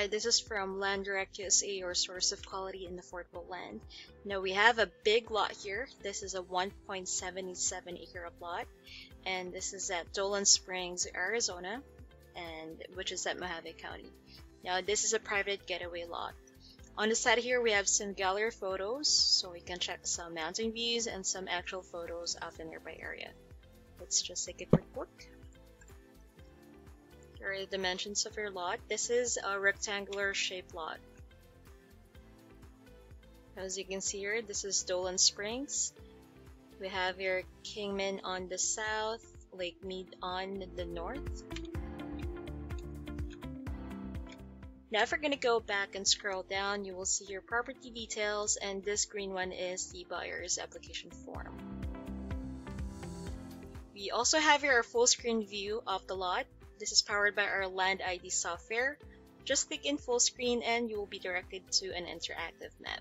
Hi, this is from Land Direct USA, your source of quality and affordable land. Now we have a big lot here. This is a 1.77 acre lot, and this is at Dolan Springs, Arizona, and which is at Mohave County. Now this is a private getaway lot. On the side here, we have some gallery photos, so we can check some mountain views and some actual photos of the nearby area. Let's just take a quick look. Here are the dimensions of your lot. This is a rectangular shaped lot. As you can see here, this is Dolan Springs. We have your Kingman on the south, Lake Mead on the north. Now if we're going to go back and scroll down, you will see your property details and this green one is the buyer's application form. We also have here a full screen view of the lot. This is powered by our Land ID software. Just click in full screen and you will be directed to an interactive map.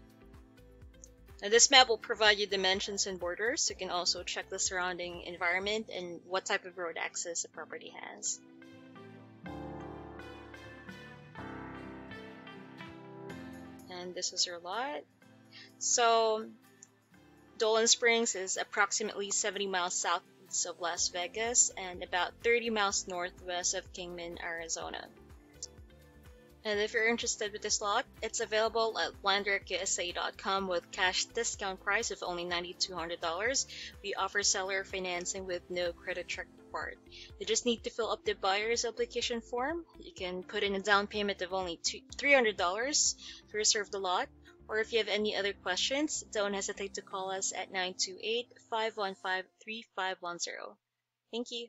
Now this map will provide you dimensions and borders. You can also check the surrounding environment and what type of road access the property has. and this is your lot. So Dolan Springs is approximately 70 miles of Las Vegas and about 30 miles northwest of Kingman, Arizona. And if you're interested with this lot, it's available at landdirectusa.com with cash discount price of only $9,200. We offer seller financing with no credit check required. You just need to fill up the buyer's application form. You can put in a down payment of only $300 to reserve the lot. Or if you have any other questions, don't hesitate to call us at 928 515 3510. Thank you.